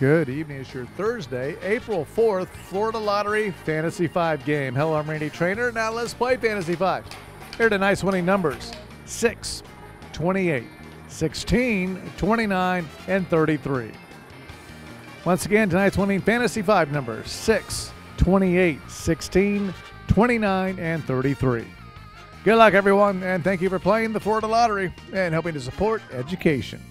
Good evening. It's your Thursday, April 4th, Florida Lottery Fantasy 5 game. Hello, I'm Randy Trainer. Now let's play Fantasy 5. Here are tonight's winning numbers 6, 28, 16, 29, and 33. Once again, tonight's winning Fantasy 5 numbers 6, 28, 16, 29, and 33. Good luck, everyone, and thank you for playing the Florida Lottery and helping to support education.